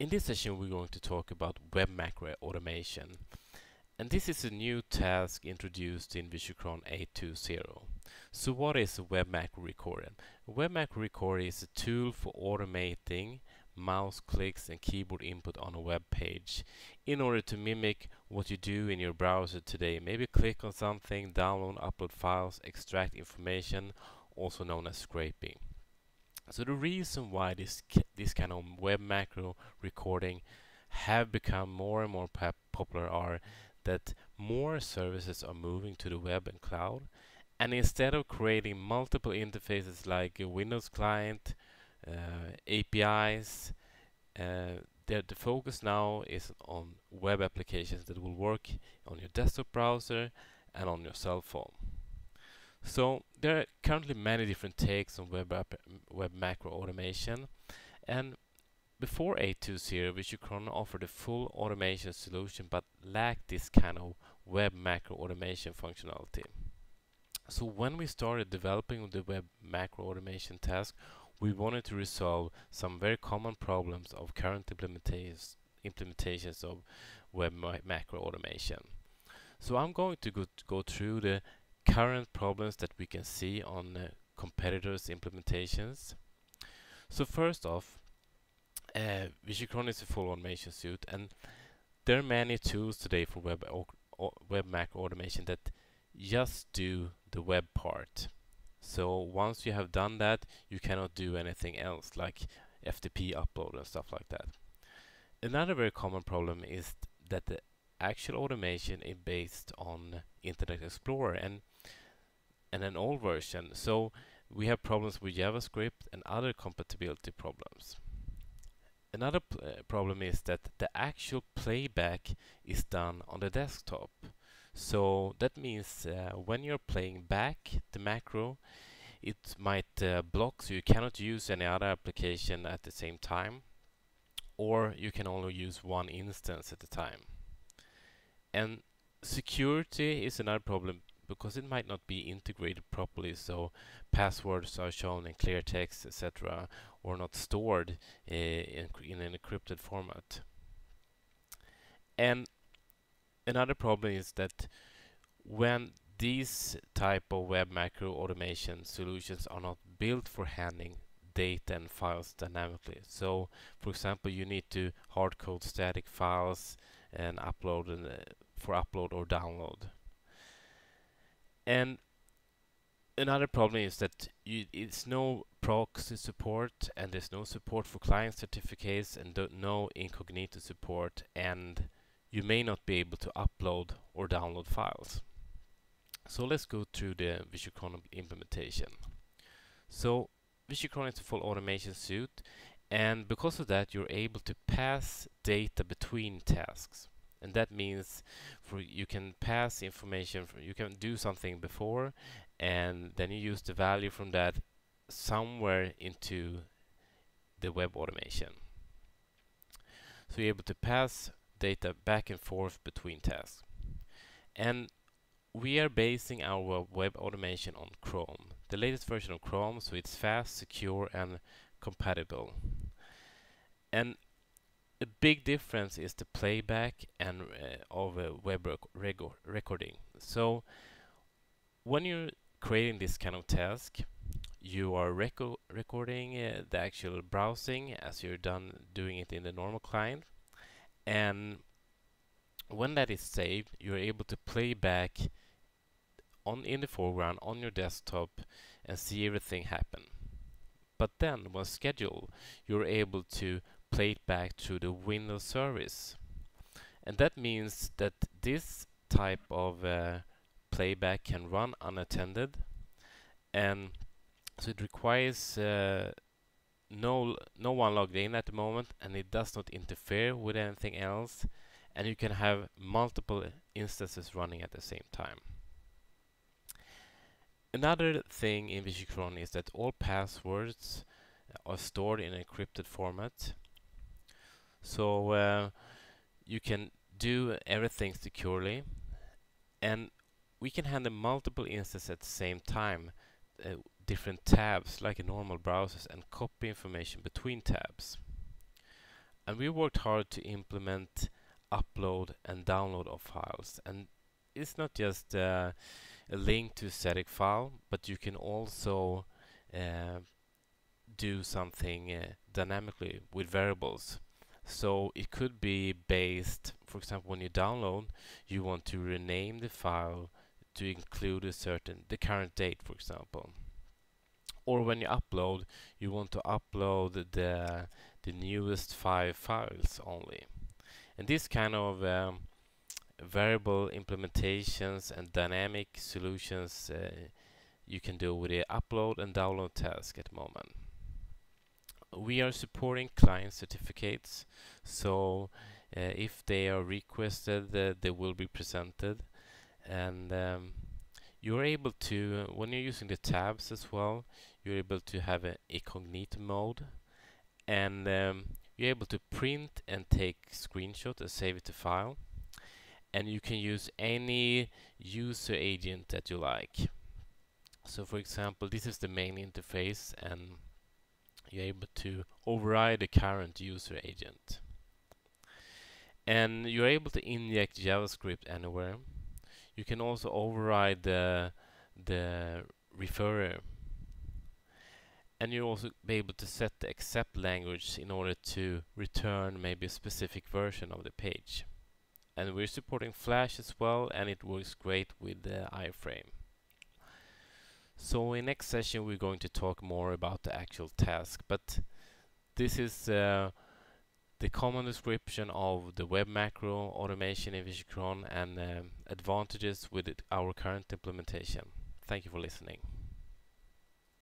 In this session we're going to talk about web macro automation and this is a new task introduced in VisualCron 8.2.0. So what is a web macro recorder? A web macro recorder is a tool for automating mouse clicks and keyboard input on a web page in order to mimic what you do in your browser today. Maybe click on something, download, upload files, extract information, also known as scraping. So the reason why this this kind of web macro recording have become more and more popular are that more services are moving to the web and cloud and instead of creating multiple interfaces like a Windows client, uh, APIs, uh, the, the focus now is on web applications that will work on your desktop browser and on your cell phone. So there are currently many different takes on web, app, web macro automation and before 8.2.0 VisualCron offered a full automation solution but lacked this kind of web macro automation functionality. So when we started developing the web macro automation task we wanted to resolve some very common problems of current implementations implementations of web macro automation. So I'm going to go, to go through the current problems that we can see on uh, competitors' implementations. So first off, uh, is a full automation suite, and there are many tools today for web web macro automation that just do the web part. So once you have done that, you cannot do anything else, like FTP upload and stuff like that. Another very common problem is that the actual automation is based on Internet Explorer and and an old version. So we have problems with JavaScript and other compatibility problems. Another uh, problem is that the actual playback is done on the desktop. So that means uh, when you're playing back the macro, it might uh, block so you cannot use any other application at the same time or you can only use one instance at a time. And security is another problem because it might not be integrated properly so passwords are shown in clear text etc or not stored uh, in, in an encrypted format. And another problem is that when these type of web macro automation solutions are not built for handling data and files dynamically. So for example you need to hardcode static files and upload uh, for upload or download and another problem is that you, it's no proxy support and there's no support for client certificates and no incognito support and you may not be able to upload or download files. So let's go through the VisualCron implementation. So VisualCron is a full automation suite and because of that you're able to pass data between tasks and that means for you can pass information you can do something before and then you use the value from that somewhere into the web automation. So you're able to pass data back and forth between tasks. And we are basing our web automation on Chrome the latest version of Chrome so it's fast secure and compatible. And a big difference is the playback and uh, of a web rec recording. So when you're creating this kind of task, you are reco recording uh, the actual browsing as you're done doing it in the normal client. And when that is saved, you're able to play back on in the foreground on your desktop and see everything happen. But then, when scheduled, you're able to played back to the Windows service. And that means that this type of uh, playback can run unattended and so it requires uh, no no one logged in at the moment and it does not interfere with anything else and you can have multiple instances running at the same time. Another thing in VisualCron is that all passwords are stored in encrypted format so uh, you can do everything securely and we can handle multiple instances at the same time uh, different tabs like a normal browsers and copy information between tabs. and we worked hard to implement upload and download of files and it's not just uh, a link to a static file but you can also uh, do something uh, dynamically with variables so it could be based for example when you download you want to rename the file to include a certain the current date for example or when you upload you want to upload the the newest five files only and this kind of um, variable implementations and dynamic solutions uh, you can do with the upload and download task at the moment. We are supporting client certificates, so uh, if they are requested, uh, they will be presented. And um, you're able to, when you're using the tabs as well, you're able to have an incognito mode. And um, you're able to print and take screenshot and save it to file and you can use any user agent that you like so for example this is the main interface and you're able to override the current user agent and you're able to inject JavaScript anywhere you can also override the the referrer and you'll also be able to set the accept language in order to return maybe a specific version of the page. And we're supporting Flash as well and it works great with the iframe. So in next session we're going to talk more about the actual task but this is uh, the common description of the web macro automation in VisualCron and um, advantages with it, our current implementation. Thank you for listening.